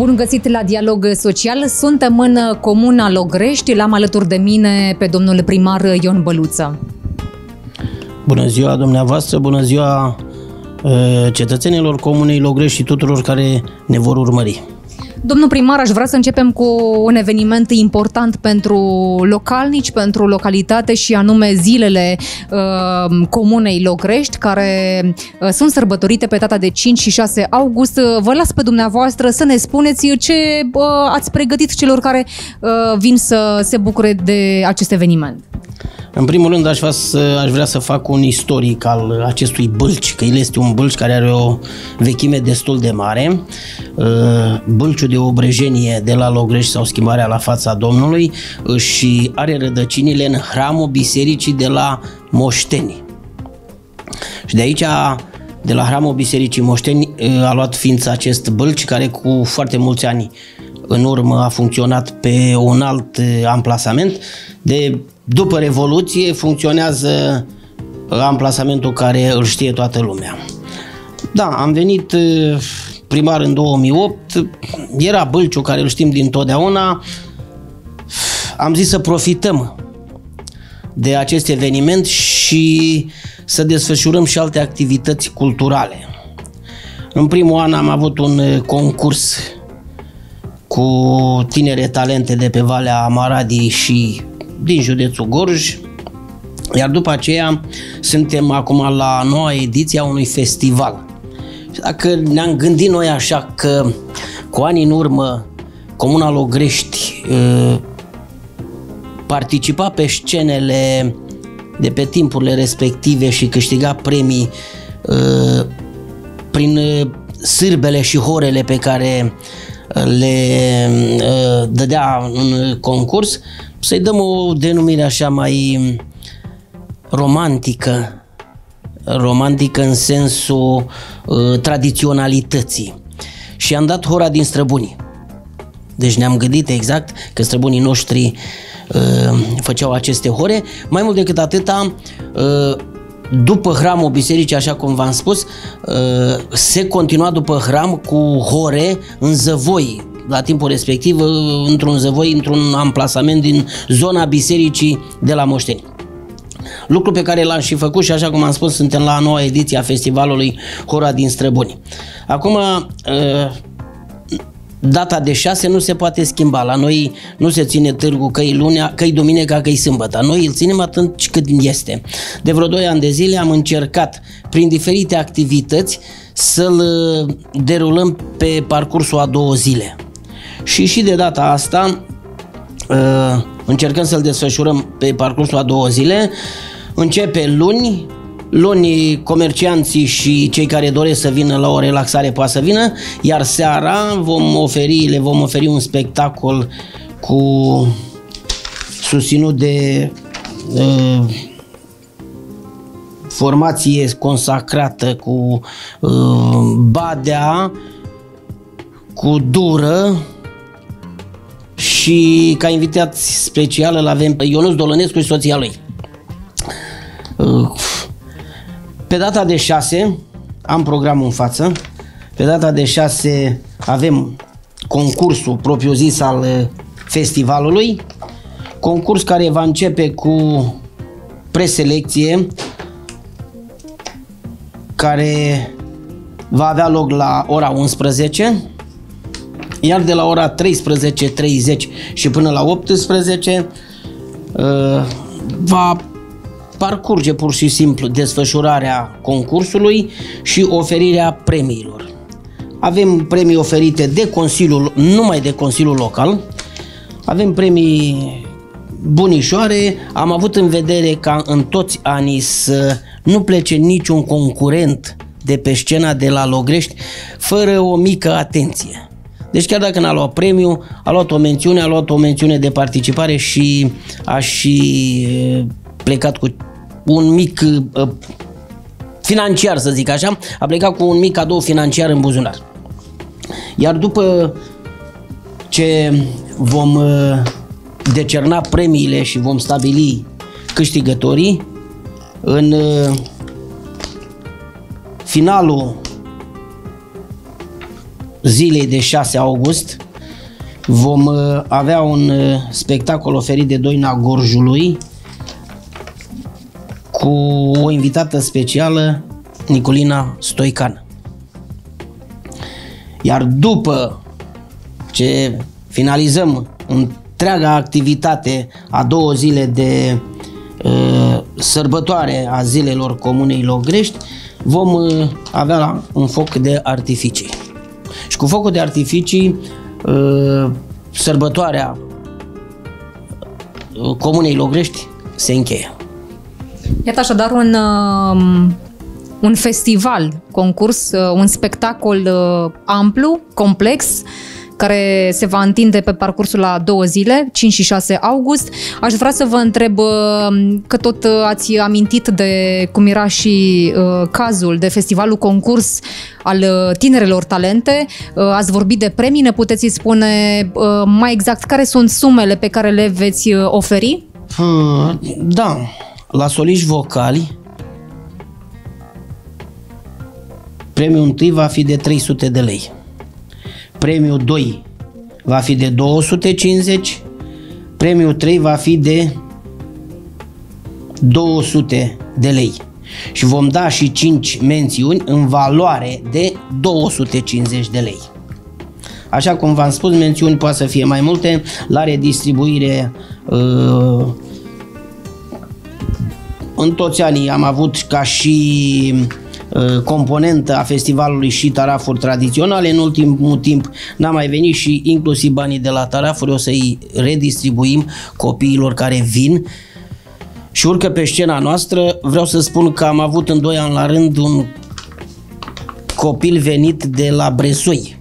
Bun găsit la Dialog Social. Suntem în Comuna Logrești. L-am alături de mine pe domnul primar Ion Băluță. Bună ziua dumneavoastră, bună ziua uh, cetățenilor Comunei Logrești și tuturor care ne vor urmări. Domnul primar, aș vrea să începem cu un eveniment important pentru localnici, pentru localitate și anume zilele uh, Comunei Logrești, care uh, sunt sărbătorite pe data de 5 și 6 august. Vă las pe dumneavoastră să ne spuneți ce uh, ați pregătit celor care uh, vin să se bucure de acest eveniment. În primul rând aș vrea, să, aș vrea să fac un istoric al acestui bâlci, că el este un bâlci care are o vechime destul de mare. Uh, bâlciul de obrejenie de la Logrești sau schimbarea la fața Domnului uh, și are rădăcinile în hramul bisericii de la Moșteni. Și de aici de la hramul Bisericii Moșteni uh, a luat ființa acest bâlci care cu foarte mulți ani în urmă a funcționat pe un alt amplasament. De după Revoluție funcționează amplasamentul care îl știe toată lumea. Da, am venit uh, primar în 2008, era Bâlciu care îl știm din totdeauna, am zis să profităm de acest eveniment și să desfășurăm și alte activități culturale. În primul an am avut un uh, concurs cu tinere talente de pe Valea Amaradii și din județul Gorj, iar după aceea suntem acum la noua ediție a unui festival. Și dacă ne-am gândit noi așa că cu ani în urmă Comuna Logrești participa pe scenele de pe timpurile respective și câștiga premii prin sârbele și horele pe care le dădea în concurs, să-i dăm o denumire așa mai romantică, romantică în sensul uh, tradiționalității. Și am dat hora din străbunii. Deci ne-am gândit exact că străbunii noștri uh, făceau aceste hore. Mai mult decât atâta, uh, după hramul bisericii, așa cum v-am spus, uh, se continua după hram cu hore în zăvoi, la timpul respectiv într-un zăvoi, într-un amplasament din zona bisericii de la Moșteni. Lucru pe care l-am și făcut și așa cum am spus, suntem la noua ediție a festivalului Hora din Străbuni. Acum, ă, data de 6 nu se poate schimba. La noi nu se ține târgu că e lunea, că e duminica, că e sâmbătă. Noi îl ținem atunci cât este. De vreo 2 ani de zile am încercat prin diferite activități să-l derulăm pe parcursul a două zile. Și și de data asta uh, încercăm să-l desfășurăm pe parcursul a două zile. Începe luni, luni comercianții și cei care doresc să vină la o relaxare poate să vină, iar seara vom oferi, le vom oferi un spectacol cu susținut de uh, formație consacrată cu uh, badea, cu dură, și ca invitat special îl avem pe Ionuț Dolănescu și soția lui. Pe data de 6 am programul în față. Pe data de 6 avem concursul propriu-zis al uh, festivalului. Concurs care va începe cu preselecție care va avea loc la ora 11 iar de la ora 13.30 și până la 18 uh, va parcurge pur și simplu desfășurarea concursului și oferirea premiilor. Avem premii oferite de Consiliul, numai de Consiliul Local, avem premii bunișoare, am avut în vedere ca în toți anii să nu plece niciun concurent de pe scena de la Logrești fără o mică atenție. Deci chiar dacă n-a luat premiu, a luat o mențiune, a luat o mențiune de participare și a și plecat cu un mic financiar, să zic așa, a plecat cu un mic cadou financiar în buzunar. Iar după ce vom decerna premiile și vom stabili câștigătorii, în finalul zilei de 6 august vom uh, avea un uh, spectacol oferit de Doina Gorjului cu o invitată specială, Nicolina Stoican. Iar după ce finalizăm întreaga activitate a două zile de uh, sărbătoare a zilelor Comunei Logrești, vom uh, avea un foc de artificii. Și cu focul de artificii, uh, sărbătoarea uh, Comunei Logrești se încheie. Iată așadar un, uh, un festival, concurs, uh, un spectacol uh, amplu, complex, care se va întinde pe parcursul la două zile, 5 și 6 august. Aș vrea să vă întreb uh, că tot uh, ați amintit de cum era și uh, cazul de festivalul concurs al tinerelor talente. Ați vorbit de premii, ne puteți spune mai exact care sunt sumele pe care le veți oferi? Hmm, da, la soliști vocali premiul întâi va fi de 300 de lei. Premiul 2 va fi de 250, premiul 3 va fi de 200 de lei. Și vom da și 5 mențiuni în valoare de 250 de lei. Așa cum v-am spus, mențiuni poate să fie mai multe, la redistribuire uh, în toți anii am avut ca și Uh, componentă a festivalului și tarafuri tradiționale. În ultimul timp n-a mai venit și inclusiv banii de la tarafuri o să-i redistribuim copiilor care vin și urcă pe scena noastră. Vreau să spun că am avut în doi ani la rând un copil venit de la Bresoi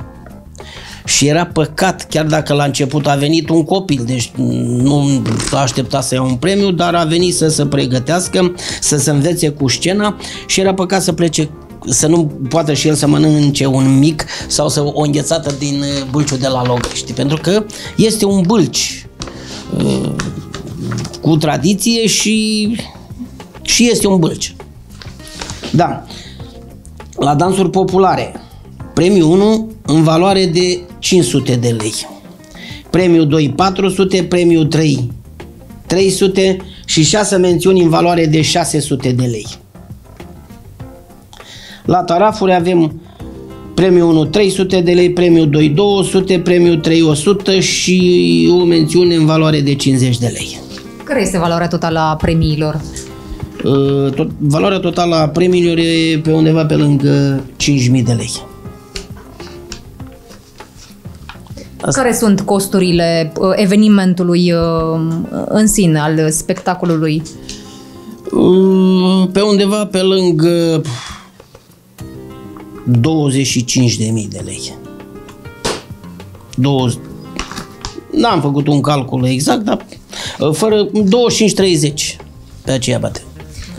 și era păcat, chiar dacă la început a venit un copil, deci nu s-a așteptat să ia un premiu, dar a venit să se pregătească, să se învețe cu scena și era păcat să plece să nu poată și el să mănânce un mic sau să o înghețată din uh, bâlciul de la Logăști, pentru că este un bâlci uh, cu tradiție și, și este un bâlci. Da. La dansuri populare, premiul 1 în valoare de 500 de lei. Premiul 2 400, premiul 3 300 și 6 mențiuni în valoare de 600 de lei. La tarafuri avem premiul 1 300 de lei, premiul 2 200, premiul 3 100 și o mențiune în valoare de 50 de lei. Care este valoarea totală a premiilor? Uh, tot, valoarea totală a premiilor e pe undeva pe lângă 5.000 de lei. Asta. Care sunt costurile uh, evenimentului uh, în sine, al spectacolului? Mm, pe undeva pe lângă 25.000 de lei. 20... N-am făcut un calcul exact, dar uh, fără 25-30 pe aceea bate.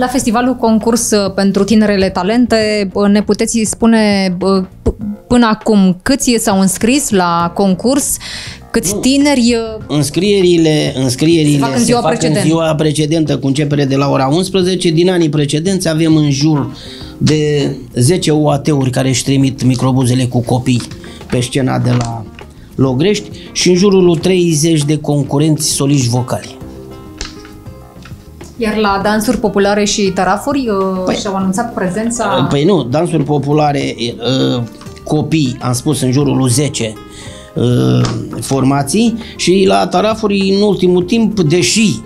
La festivalul concurs pentru tinerele talente ne puteți spune până acum câți s-au înscris la concurs, câți nu. tineri... Uh, înscrierile, înscrierile se fac, în ziua, se fac precedent. în ziua precedentă cu începere de la ora 11. Din anii precedenți avem în jur de 10 UAT-uri care își trimit microbuzele cu copii pe scena de la Logrești și în jurul 30 de concurenți soliști vocali. Iar la dansuri populare și tarafuri uh, păi, și-au anunțat prezența... Păi nu, dansuri populare uh, copii, am spus în jurul 10 uh, formații și la tarafuri în ultimul timp, deși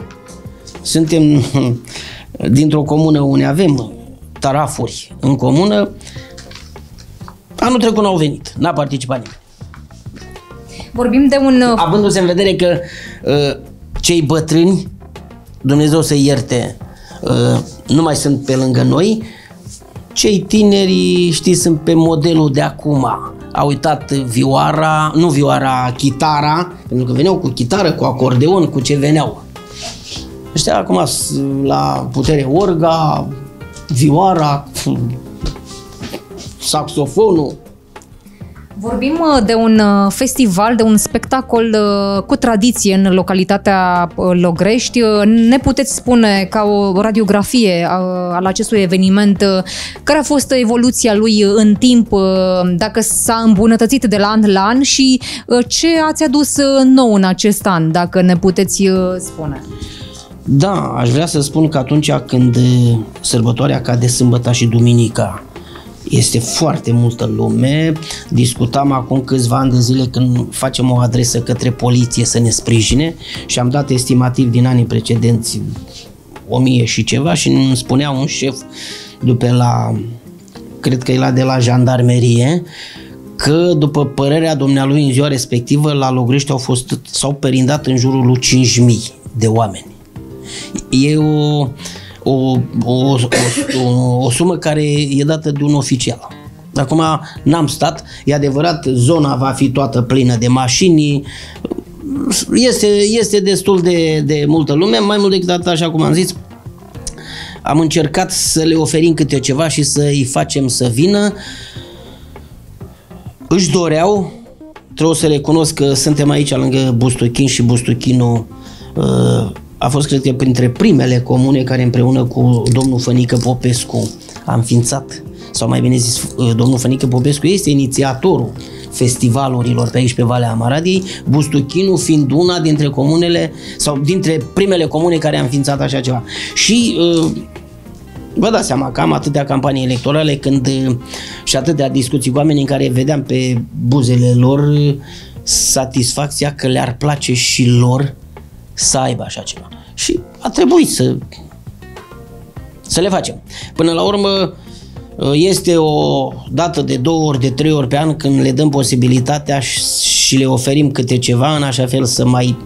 suntem dintr-o comună unde avem tarafuri în comună, anul trecut n-au venit, n-a participat nimeni. Vorbim de un... Uh, Avându-se în vedere că uh, cei bătrâni, Dumnezeu să ierte, uh, nu mai sunt pe lângă noi, cei tineri, știi, sunt pe modelul de acum. Au uitat vioara, nu vioara, chitara, pentru că veneau cu chitară, cu acordeon, cu ce veneau. Ăștia acum la putere orga, vioara, saxofonul. Vorbim uh, de un uh, festival, de un spectacol uh, cu tradiție în localitatea Logrești. Ne puteți spune ca o radiografie al acestui eveniment care a fost evoluția lui în timp, dacă s-a îmbunătățit de la an la an și ce ați adus nou în acest an, dacă ne puteți spune? Da, aș vrea să spun că atunci când sărbătoarea cade sâmbătă și duminica, este foarte multă lume. Discutam acum câțiva ani de zile când facem o adresă către poliție să ne sprijine și am dat estimativ din anii precedenți o mie și ceva și îmi spunea un șef după la, cred că e la de la jandarmerie, că după părerea dumnealui în ziua respectivă la Logrești au fost, s-au perindat în jurul lui 5.000 de oameni. E o, o, o, o, o sumă care e dată de un oficial. Acum n-am stat, e adevărat, zona va fi toată plină de mașini, este, este destul de, de multă lume, mai mult decât atât, așa cum am zis, am încercat să le oferim câte ceva și să îi facem să vină. Își doreau, trebuie să recunosc că suntem aici lângă Bustuchin și Bustuchinul uh, a fost, cred că, printre primele comune care împreună cu domnul Fănică Popescu a înființat, sau mai bine zis, uh, domnul Fănică Popescu este inițiatorul festivalurilor pe aici pe Valea Amaradiei, Bustuchinu fiind una dintre comunele sau dintre primele comune care a înființat așa ceva. Și uh, vă dați seama că am atâtea campanii electorale când uh, și atâtea discuții cu oamenii în care vedeam pe buzele lor uh, satisfacția că le-ar place și lor să aibă așa ceva. Și a trebuit să, să le facem. Până la urmă, este o dată de două ori, de trei ori pe an când le dăm posibilitatea și le oferim câte ceva în așa fel să mai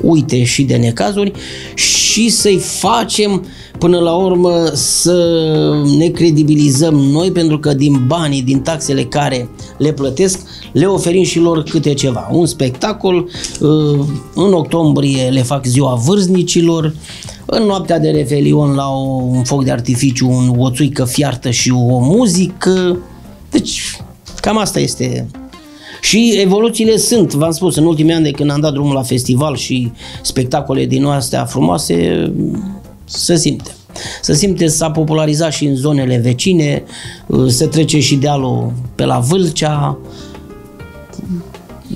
uite și de necazuri și să-i facem până la urmă să ne credibilizăm noi pentru că din banii, din taxele care le plătesc, le oferim și lor câte ceva. Un spectacol, uh, în octombrie le fac ziua vârznicilor, în noaptea de Revelion la un foc de artificiu, un, o țuică fiartă și o muzică. Deci, cam asta este și evoluțiile sunt, v-am spus, în ultimii ani de când am dat drumul la festival și spectacole din astea frumoase, se simte. Se simte, s-a popularizat și în zonele vecine, se trece și dealul pe la Vâlcea,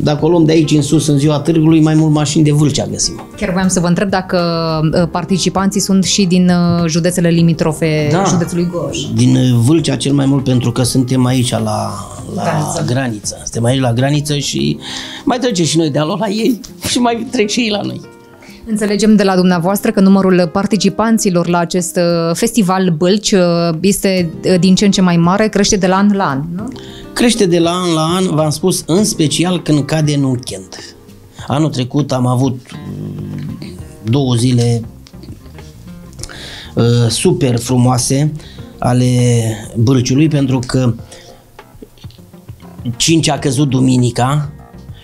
dacă o luăm de aici în sus, în ziua târgului, mai mult mașini de Vâlcea găsim. Chiar voiam să vă întreb dacă uh, participanții sunt și din uh, județele limitrofe da, județului Gorj. Din uh, Vâlcea cel mai mult pentru că suntem aici la, la graniță. graniță. Suntem aici la graniță și mai trece și noi de la ei și mai trec și ei la noi. Înțelegem de la dumneavoastră că numărul participanților la acest festival Bălci este din ce în ce mai mare, crește de la an la an, nu? Crește de la an la an, v-am spus, în special când cade în weekend. Anul trecut am avut mm, două zile uh, super frumoase ale Bârciului pentru că 5 a căzut duminica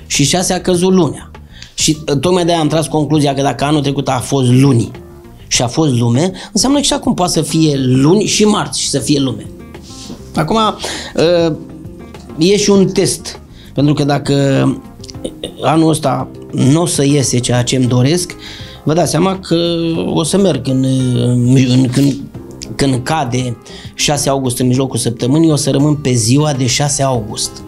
și 6 a căzut lunea. Și uh, tocmai de-aia am tras concluzia că dacă anul trecut a fost luni și a fost lume, înseamnă că și acum poate să fie luni și marți și să fie lume. Acum, uh, e și un test. Pentru că dacă anul ăsta nu o să iese ceea ce îmi doresc, vă dați seama că o să merg în, în, când, când cade 6 august în mijlocul săptămânii, o să rămân pe ziua de 6 august.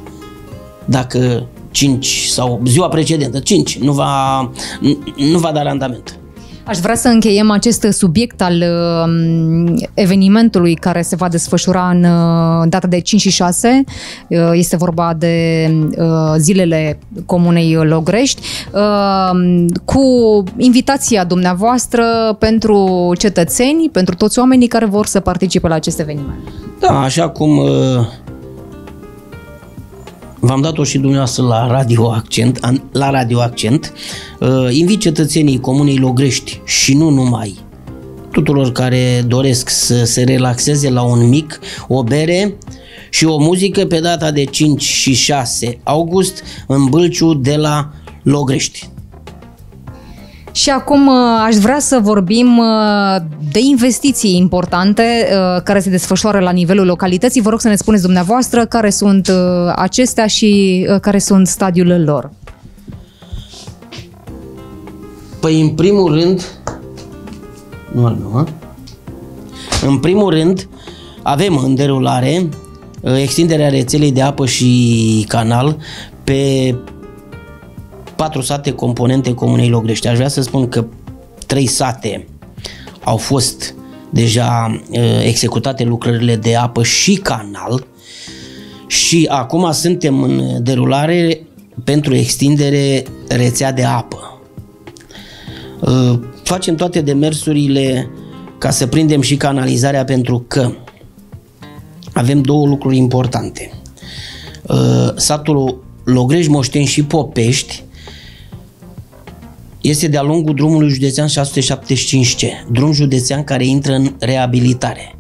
Dacă 5 sau ziua precedentă, 5, nu va, nu va da randament. Aș vrea să încheiem acest subiect al uh, evenimentului care se va desfășura în uh, data de 5 și 6. Uh, este vorba de uh, zilele Comunei Logrești, uh, cu invitația dumneavoastră pentru cetățeni, pentru toți oamenii care vor să participe la acest eveniment. Da, așa cum uh v-am dat-o și dumneavoastră la Radio Accent, la Radio Accent. Uh, invit cetățenii Comunei Logrești și nu numai, tuturor care doresc să se relaxeze la un mic, o bere și o muzică pe data de 5 și 6 august în Bâlciu de la Logrești. Și acum uh, aș vrea să vorbim uh, de investiții importante uh, care se desfășoară la nivelul localității. Vă rog să ne spuneți dumneavoastră care sunt acestea și care sunt stadiul lor. Păi, în primul rând, nu al meu, În primul rând, avem în derulare extinderea rețelei de apă și canal pe patru sate componente Comunei Logrești. Aș vrea să spun că trei sate au fost deja executate lucrările de apă și canal și acum suntem în derulare pentru extindere rețea de apă. Facem toate demersurile ca să prindem și canalizarea pentru că avem două lucruri importante. Satul Logrești, Moșteni și Popești este de-a lungul drumului județean 675C, drum județean care intră în reabilitare.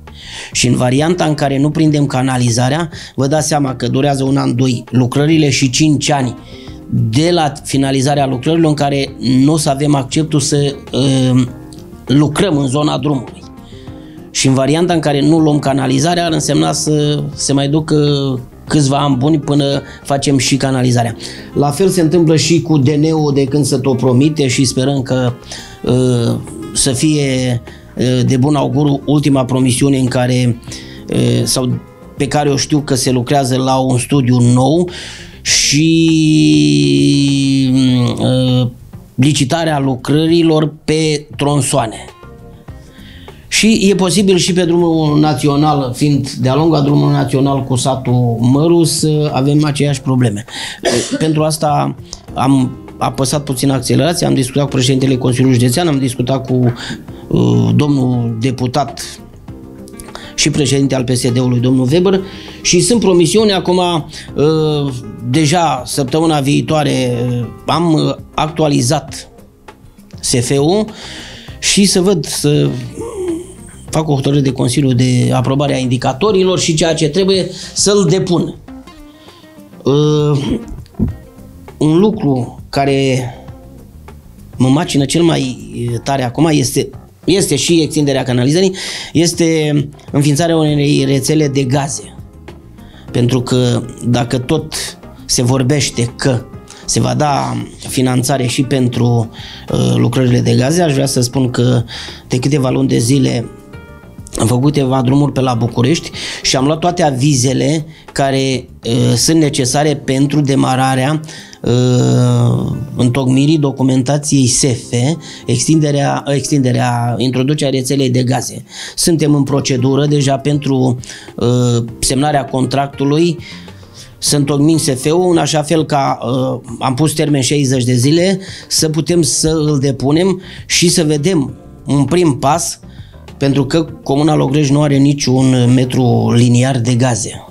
Și în varianta în care nu prindem canalizarea, vă dați seama că durează un an, doi lucrările și 5 ani de la finalizarea lucrărilor în care nu o să avem acceptul să uh, lucrăm în zona drumului. Și în varianta în care nu luăm canalizarea ar însemna să se mai ducă câțiva ani buni până facem și canalizarea. La fel se întâmplă și cu DNO de când se tot promite și sperăm că uh, să fie uh, de bun augur ultima promisiune în care uh, sau pe care o știu că se lucrează la un studiu nou și uh, licitarea lucrărilor pe tronsoane. Și e posibil și pe drumul național, fiind de-a lungul drumul național cu satul Măru, să avem aceeași probleme. Pentru asta am apăsat puțin accelerația, am discutat cu președintele Consiliului Județean, am discutat cu uh, domnul deputat și președinte al PSD-ului, domnul Weber, și sunt promisiuni. Acum, uh, deja săptămâna viitoare, uh, am actualizat SF-ul și să văd, să fac o hotărâre de Consiliu de aprobare a indicatorilor și ceea ce trebuie să-l depun. Uh, un lucru care mă macină cel mai tare acum este este și extinderea canalizării, este înființarea unei rețele de gaze. Pentru că dacă tot se vorbește că se va da finanțare și pentru uh, lucrările de gaze, aș vrea să spun că de câteva luni de zile am făcut câteva drumuri pe la București și am luat toate avizele care uh, sunt necesare pentru demararea uh, întocmirii documentației SEFE, extinderea, extinderea, introducerea rețelei de gaze. Suntem în procedură deja pentru uh, semnarea contractului să întocmim SF-ul în așa fel ca uh, am pus termen 60 de zile să putem să îl depunem și să vedem un prim pas uh, pentru că Comuna Logrești nu are niciun metru liniar de gaze.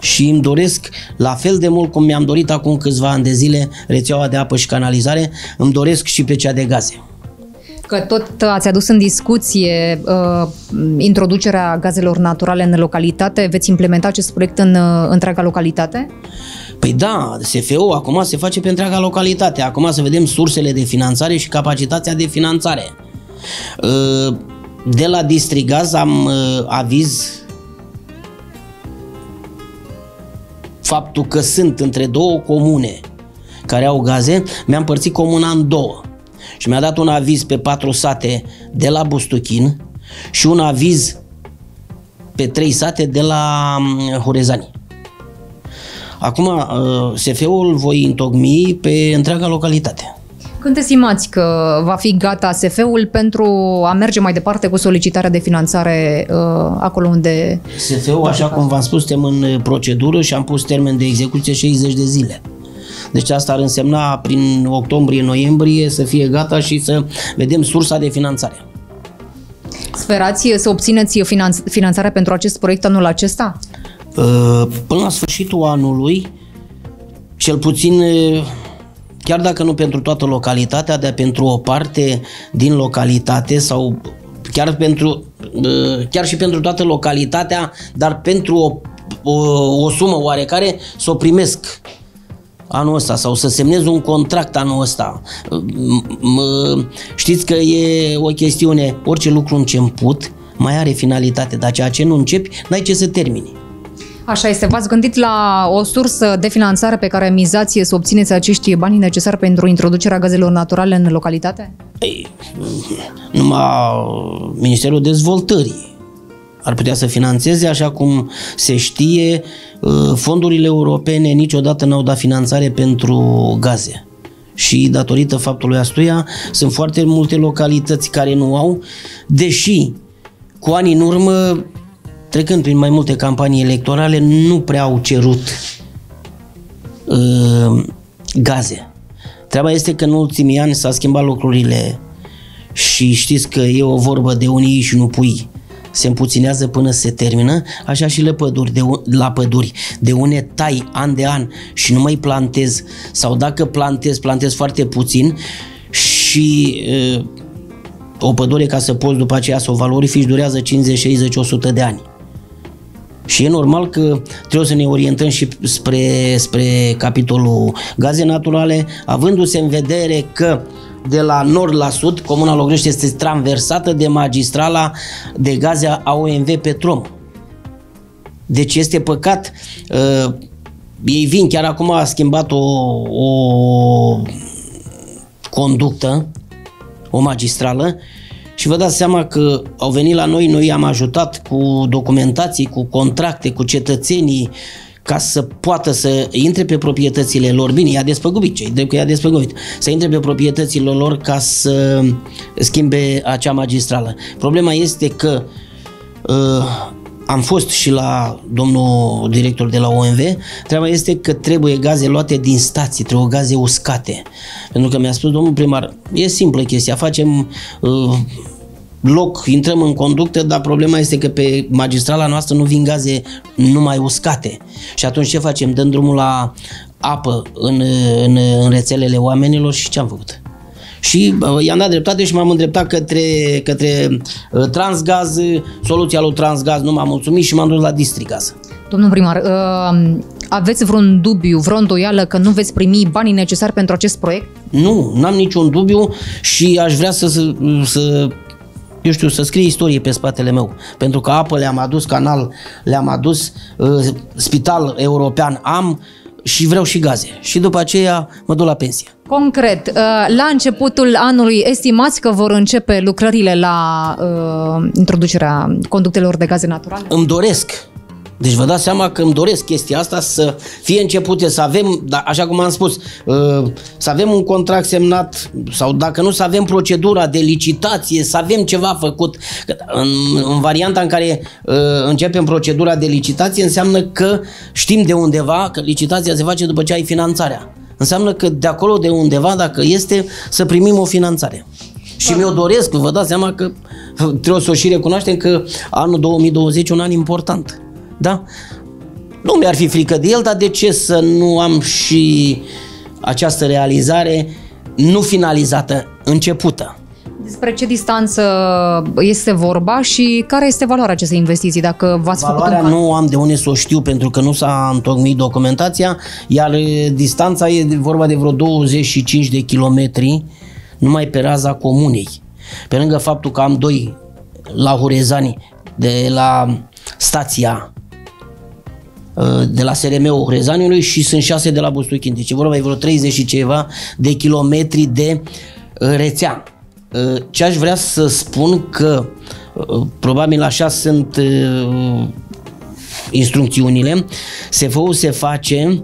Și îmi doresc, la fel de mult cum mi-am dorit acum câțiva ani de zile, rețeaua de apă și canalizare, îmi doresc și pe cea de gaze. Că tot ați adus în discuție uh, introducerea gazelor naturale în localitate. Veți implementa acest proiect în uh, întreaga localitate? Păi da, SFO acum se face pe întreaga localitate. Acum să vedem sursele de finanțare și capacitatea de finanțare. Uh, de la Distrigaz am uh, aviz faptul că sunt între două comune care au gaze, mi-am părțit comuna în două. Și mi-a dat un aviz pe patru sate de la Bustuchin și un aviz pe trei sate de la um, Horezani. Acum, uh, SF-ul voi întocmi pe întreaga localitate. Când estimați că va fi gata SF-ul pentru a merge mai departe cu solicitarea de finanțare uh, acolo unde... SF-ul, așa cum v-am spus, suntem în procedură și am pus termen de execuție 60 de zile. Deci asta ar însemna prin octombrie-noiembrie să fie gata și să vedem sursa de finanțare. Sperați să obțineți finanț- finanțarea pentru acest proiect anul acesta? Uh, până la sfârșitul anului, cel puțin uh, chiar dacă nu pentru toată localitatea, dar pentru o parte din localitate sau chiar, pentru, uh, chiar și pentru toată localitatea, dar pentru o, o, o sumă oarecare să o primesc anul ăsta sau să semnez un contract anul ăsta. Știți că e o chestiune, orice lucru început mai are finalitate, dar ceea ce nu începi, n-ai ce să termini. Așa este. V-ați gândit la o sursă de finanțare pe care mizați să obțineți acești bani necesari pentru introducerea gazelor naturale în localitate? Ei, numai Ministerul Dezvoltării ar putea să financeze, așa cum se știe, uh, fondurile europene niciodată n-au dat finanțare pentru gaze. Și datorită faptului astuia, sunt foarte multe localități care nu au, deși cu ani în urmă, trecând prin mai multe campanii electorale, nu prea au cerut uh, gaze. Treaba este că în ultimii ani s-a schimbat lucrurile și știți că e o vorbă de unii și nu pui se împuținează până se termină, așa și la păduri, de, la păduri, de une tai an de an și nu mai plantez sau dacă plantez, plantez foarte puțin și uh, o pădure ca să poți după aceea să o valorifici durează 50, 60, 100 de ani. Și e normal că trebuie să ne orientăm și spre, spre capitolul gaze naturale, avându-se în vedere că uh, de la nord la sud, comuna Logrești este traversată de magistrala de gaze a OMV Petrom. Deci este păcat, uh, ei vin, chiar acum a schimbat o, o conductă, o magistrală și vă dați seama că au venit la noi, noi am ajutat cu documentații, cu contracte, cu cetățenii, uh, ca să poată să intre pe proprietățile lor, bine, i-a despăgubit, ce drept că i-a despăgubit, să intre pe proprietățile lor ca să schimbe acea magistrală. Problema este că uh, am fost și la domnul director de la OMV, treaba este că trebuie gaze luate din stații, trebuie gaze uscate. Pentru că mi-a spus domnul primar, e simplă chestia, facem uh, loc, intrăm în conductă, dar problema este că pe magistrala noastră nu vin gaze numai uscate. Și atunci ce facem? Dăm drumul la apă în, în, în rețelele oamenilor și ce am făcut? Și uh, i-am dat dreptate și m-am îndreptat către, către uh, Transgaz, soluția lui Transgaz nu m-a mulțumit și m-am dus la Distrigaz. Domnul primar, uh, aveți vreun dubiu, vreo îndoială că nu veți primi banii necesari pentru acest proiect? Nu, n-am niciun dubiu și aș vrea să, să, să eu știu, să scrie istorie pe spatele meu. Pentru că apă le-am adus, canal le-am adus, uh, spital european am și vreau și gaze. Și după aceea mă duc la pensie. Concret, uh, la începutul anului estimați că vor începe lucrările la uh, introducerea conductelor de gaze naturale? Îmi doresc deci vă dați seama că îmi doresc chestia asta să fie începute, să avem, da, așa cum am spus, uh, să avem un contract semnat sau dacă nu să avem procedura de licitație, să avem ceva făcut. În, în varianta în care uh, începem procedura de licitație înseamnă că știm de undeva că licitația se face după ce ai finanțarea. Înseamnă că de acolo de undeva, dacă este, să primim o finanțare. Și mi-o doresc, vă dați seama că trebuie să o și recunoaștem că anul 2020 e un an important. Da? Nu mi-ar fi frică de el, dar de ce să nu am și această realizare nu finalizată, începută? Despre ce distanță este vorba și care este valoarea acestei investiții, dacă v-ați Valoarea făcut nu am de unde să o știu pentru că nu s-a întocmit documentația, iar distanța e vorba de vreo 25 de kilometri numai pe raza comunei. Pe lângă faptul că am doi la Hurezani, de la stația Uh, de la SRM-ul Rezaniului și sunt 6 de la Bustuchin. Deci e vorba de vreo 30 și ceva de kilometri de uh, rețea. Uh, ce aș vrea să spun că probabil așa sunt instrucțiunile, SFO se face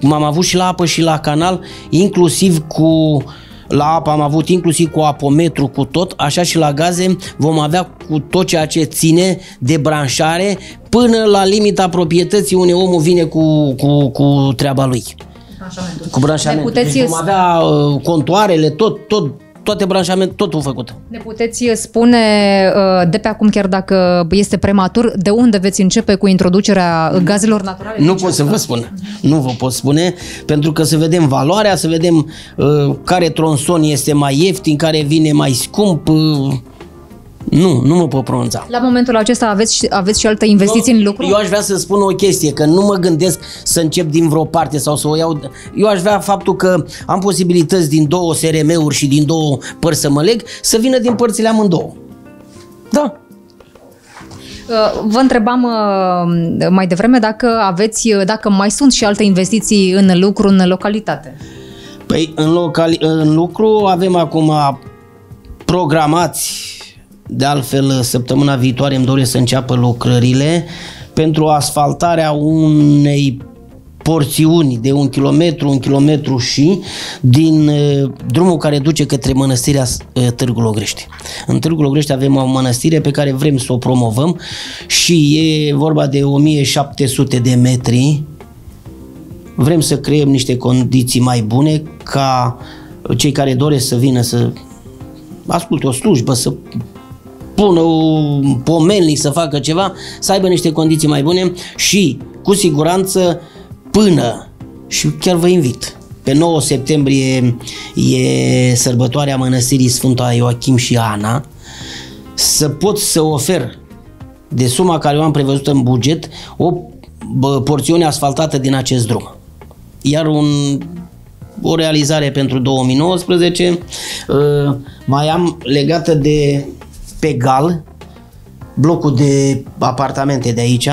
cum am avut și la apă și la canal, inclusiv cu la apă am avut inclusiv cu apometru, cu tot, așa și la gaze vom avea cu tot ceea ce ține de branșare până la limita proprietății unde omul vine cu, cu, cu treaba lui. Cu branșamentul. Puteți deci vom avea uh, contoarele, tot, tot, toate branșamente, totul făcut. Ne puteți spune uh, de pe acum, chiar dacă este prematur, de unde veți începe cu introducerea gazelor naturale? Nu pot să vă spun. Nu vă pot spune, pentru că să vedem valoarea, să vedem uh, care tronson este mai ieftin, care vine mai scump. Nu, nu mă pot pronunța. La momentul acesta aveți, și- aveți și alte investiții eu, în lucru? Eu aș vrea să spun o chestie, că nu mă gândesc să încep din vreo parte sau să o iau. Eu aș vrea faptul că am posibilități din două SRM-uri și din două părți să mă leg, să vină din părțile amândouă. Da. Uh, Vă întrebam uh, mai devreme dacă aveți, uh, dacă mai sunt și alte investiții în lucru în localitate. Păi în, locali, în lucru avem acum programați, de altfel săptămâna viitoare îmi doresc să înceapă lucrările pentru asfaltarea unei porțiuni de un kilometru, un kilometru și din uh, drumul care duce către mănăstirea uh, Târgul Ogrești. În Târgul Ogrești avem o mănăstire pe care vrem să o promovăm și e vorba de 1700 de metri vrem să creăm niște condiții mai bune ca cei care doresc să vină să asculte o slujbă, să pună un pomelnic să facă ceva, să aibă niște condiții mai bune și cu siguranță până și chiar vă invit. Pe 9 septembrie e sărbătoarea mănăstirii Sfânta Ioachim și Ana să pot să ofer de suma care o am prevăzută în buget o bă, porțiune asfaltată din acest drum. Iar un, o realizare pentru 2019 uh, mai am legată de pe Gal, blocul de apartamente de aici,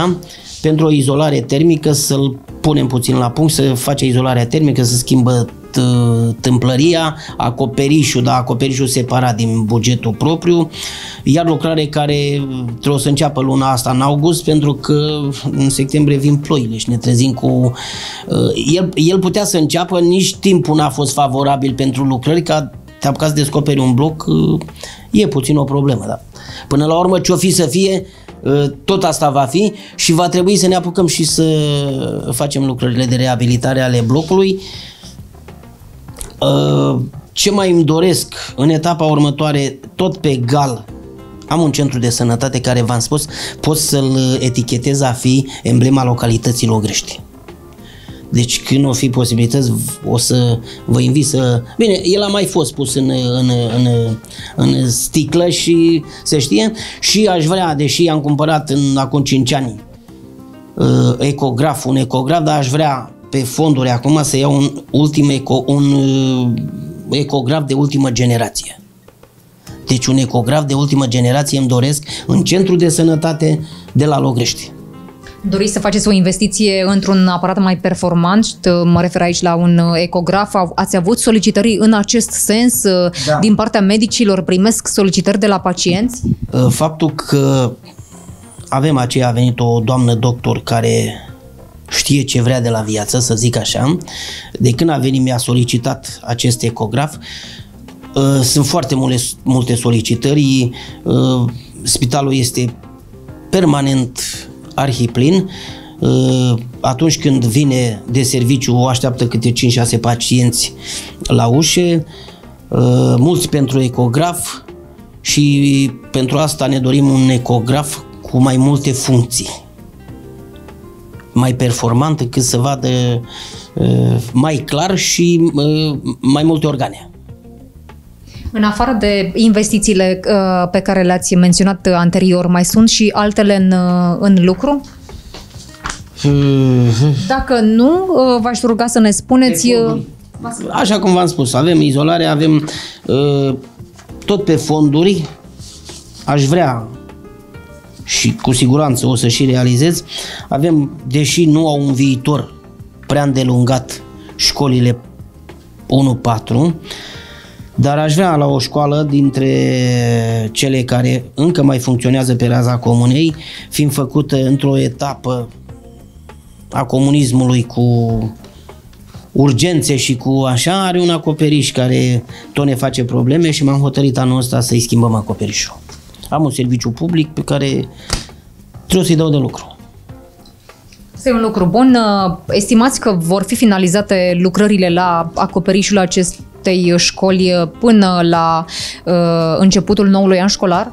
pentru o izolare termică să-l punem puțin la punct, să face izolarea termică, să schimbă t- tâmplăria, acoperișul, da, acoperișul separat din bugetul propriu, iar lucrare care trebuie să înceapă luna asta în august, pentru că în septembrie vin ploile și ne trezim cu... uh, El, el putea să înceapă, nici timpul n-a fost favorabil pentru lucrări, ca te apucat să descoperi un bloc, uh, e puțin o problemă, da. Până la urmă, ce-o fi să fie, uh, tot asta va fi și va trebui să ne apucăm și să facem lucrările de reabilitare ale blocului. Uh, Ce mai îmi doresc în etapa următoare, tot pe gal, am un centru de sănătate care v-am spus, pot să-l etichetez a fi emblema localității Logrești. Deci când o fi posibilități, o să vă invit să... Bine, el a mai fost pus în, în, în, în sticlă și se știe și aș vrea, deși am cumpărat în acum 5 ani uh, ecograf, un ecograf, dar aș vrea pe fonduri acum să iau un ultim eco, un uh, ecograf de ultimă generație. Deci un ecograf de ultimă generație îmi doresc în centru de sănătate de la Logrești. Doriți să faceți o investiție într-un aparat mai performant, mă refer aici la un ecograf, ați avut solicitări în acest sens? Da. din partea medicilor, primesc solicitări de la pacienți? Uh, Faptul că avem aceea a venit o doamnă doctor care știe ce vrea de la viață, să zic așa, de când a venit mi-a solicitat acest ecograf, uh, sunt foarte multe, multe solicitări, uh, spitalul este permanent arhiplin, Uh, atunci când vine de serviciu o așteaptă câte 5-6 pacienți la ușe, uh, mulți pentru ecograf și pentru asta ne dorim un ecograf cu mai multe funcții mai performant încât să vadă uh, mai clar și uh, mai multe organe. În afară de investițiile uh, pe care le-ați menționat anterior, mai sunt și altele în, uh, în lucru? Dacă nu, uh, v-aș ruga să ne spuneți... uh, Așa cum v-am spus, avem izolare, avem uh, tot pe fonduri, aș vrea și cu siguranță o să și realizez, avem, deși nu au un viitor prea îndelungat școlile 1-4, dar aș vrea la o școală dintre cele care încă mai funcționează pe raza comunei, fiind făcută într-o etapă a comunismului cu urgențe și cu așa, are un acoperiș care tot ne face probleme și m-am hotărât anul ăsta să-i schimbăm acoperișul. Am un serviciu public pe care trebuie să-i dau de lucru. Este un lucru bun. Uh, Estimați că vor fi finalizate lucrările la acoperișul acestei școli uh, până la uh, începutul noului an școlar?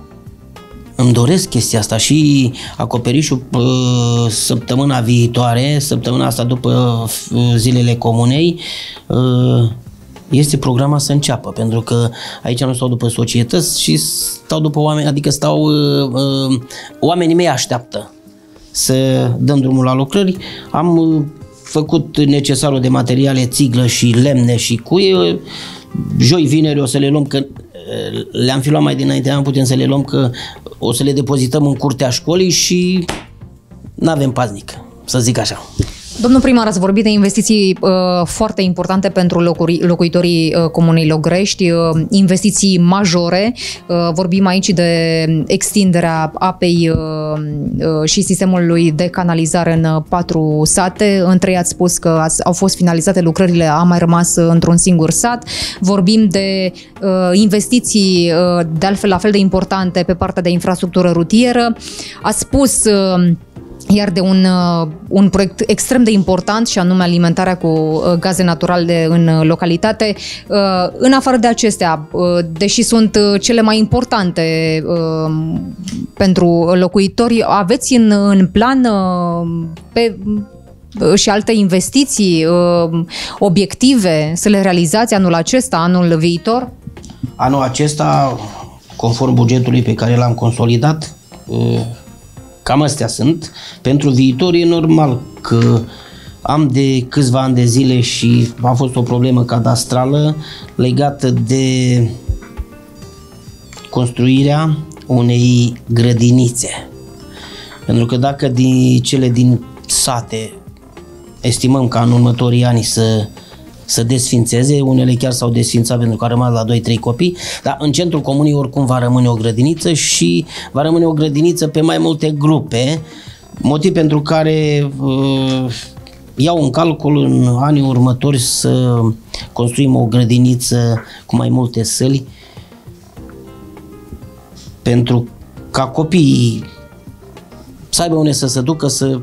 Îmi doresc chestia asta și acoperișul uh, săptămâna viitoare, săptămâna asta după uh, zilele comunei, uh, este programa să înceapă, pentru că aici nu stau după societăți și stau după oameni, adică stau, uh, uh, oamenii mei așteaptă să dăm drumul la lucrări. Am uh, făcut necesarul de materiale, țiglă și lemne și cuie. Joi, vineri o să le luăm, că uh, le-am fi luat mai dinainte, am putem să le luăm, că o să le depozităm în curtea școlii și nu avem paznic, să zic așa. Domnul primar, ați vorbit de investiții uh, foarte importante pentru locuri, locuitorii uh, comunei Logrești, uh, investiții majore. Uh, vorbim aici de extinderea apei uh, uh, și sistemului de canalizare în uh, patru sate. Între ei ați spus că ați, au fost finalizate lucrările, a mai rămas uh, într-un singur sat. Vorbim de uh, investiții, uh, de altfel la fel de importante pe partea de infrastructură rutieră. Ați spus uh, iar de un, uh, un proiect extrem de important și anume alimentarea cu uh, gaze naturale în uh, localitate. În afară de acestea, deși sunt cele mai importante pentru locuitori, aveți în, în plan pe și alte investiții, obiective să le realizați anul acesta, anul viitor? Anul acesta, conform bugetului pe care l-am consolidat, Cam astea sunt. Pentru viitor e normal că am de câțiva ani de zile și a fost o problemă cadastrală legată de construirea unei grădinițe. Pentru că dacă din cele din sate estimăm ca în următorii ani să să desfințeze, unele chiar s-au desfințat pentru că a rămas la 2-3 copii, dar în centrul comunii oricum va rămâne o grădiniță și va rămâne o grădiniță pe mai multe grupe, motiv pentru care uh, iau în calcul în anii următori să construim o grădiniță cu mai multe săli pentru ca copiii să aibă unde să se ducă să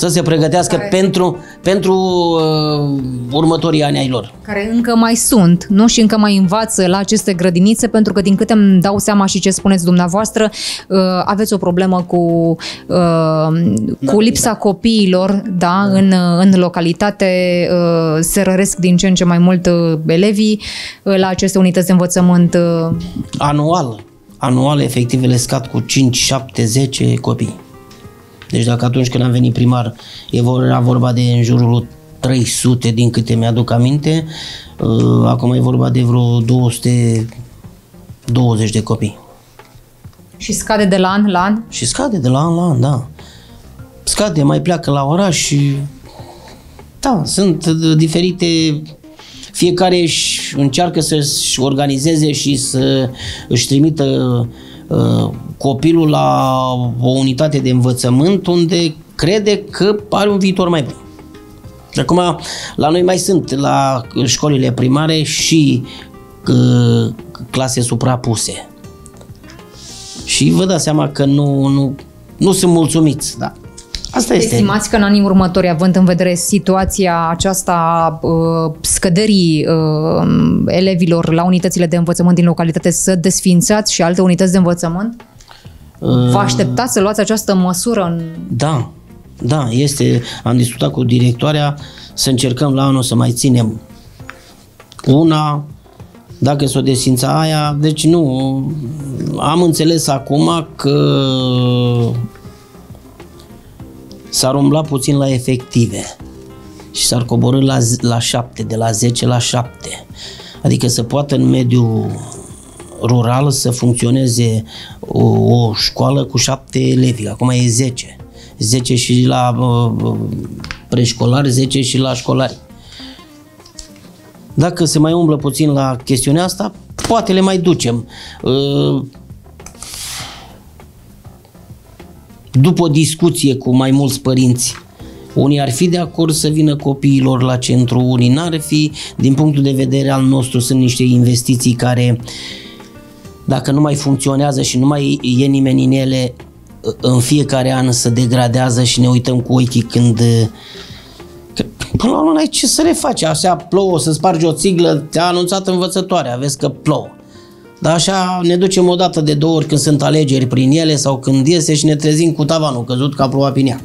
să se pregătească care, pentru, pentru uh, următorii ani ai lor. Care încă mai sunt, nu? Și încă mai învață la aceste grădinițe, pentru că din câte îmi dau seama și ce spuneți dumneavoastră, uh, aveți o problemă cu, uh, cu da, lipsa da. copiilor, da, da. În, în localitate uh, se răresc din ce în ce mai mult uh, elevii uh, la aceste unități de învățământ. Uh. Anual, anual efectivele scad cu 5, 7, 10 copii. Deci dacă atunci când am venit primar era vorba de în jurul 300 din câte mi-aduc aminte, uh, acum e vorba de vreo 220 de copii. Și scade de la an la an? Și scade de la an la an, da. Scade, mai pleacă la oraș și da, sunt diferite fiecare își încearcă să-și organizeze și să își trimită uh, copilul la o unitate de învățământ unde crede că are un viitor mai bun. Și acum, la noi mai sunt la școlile primare și uh, clase suprapuse. Și vă dați seama că nu, nu, nu sunt mulțumiți. Da. Asta este. Estimați că în anii următori, având în vedere situația aceasta uh, scăderii uh, elevilor la unitățile de învățământ din localitate, să desfințați și alte unități de învățământ? Vă așteptați să luați această măsură? În... Da, da, este, am discutat cu directoarea să încercăm la anul să mai ținem una, dacă s-o desința aia, deci nu, am înțeles acum că s-ar umbla puțin la efective și s-ar coborâ la, la 7, de la 10 la 7. Adică să poată în mediul rural să funcționeze o, o școală cu șapte elevi, acum e 10. 10 și la uh, preșcolari, 10 și la școlari. Dacă se mai umblă puțin la chestiunea asta, poate le mai ducem. Uh, după o discuție cu mai mulți părinți, unii ar fi de acord să vină copiilor la centru, unii n-ar fi. Din punctul de vedere al nostru sunt niște investiții care uh, dacă nu mai funcționează și nu mai e nimeni în ele, în fiecare an se degradează și ne uităm cu ochii când că, până la urmă ai ce să le faci, așa plouă, să spargi o țiglă, te-a anunțat învățătoarea, vezi că plouă. Dar așa ne ducem o dată de două ori când sunt alegeri prin ele sau când iese și ne trezim cu tavanul căzut ca ploua prin ea.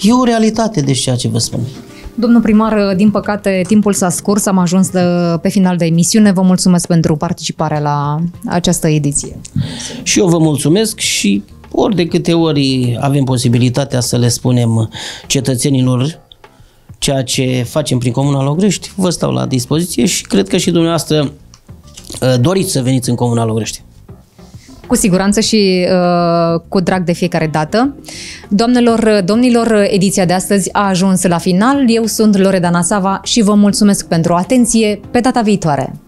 E o realitate de deci, ceea ce vă spun. Domnul primar, din păcate, timpul s-a scurs, am ajuns de, pe final de emisiune. Vă mulțumesc pentru participarea la această ediție. Și eu vă mulțumesc și ori de câte ori avem posibilitatea să le spunem cetățenilor ceea ce facem prin Comuna Logrești, vă stau la dispoziție și cred că și dumneavoastră uh, doriți să veniți în Comuna Logrești. Cu siguranță și uh, cu drag de fiecare dată. Doamnelor, domnilor, ediția de astăzi a ajuns la final. Eu sunt Loredana Sava și vă mulțumesc pentru atenție. Pe data viitoare!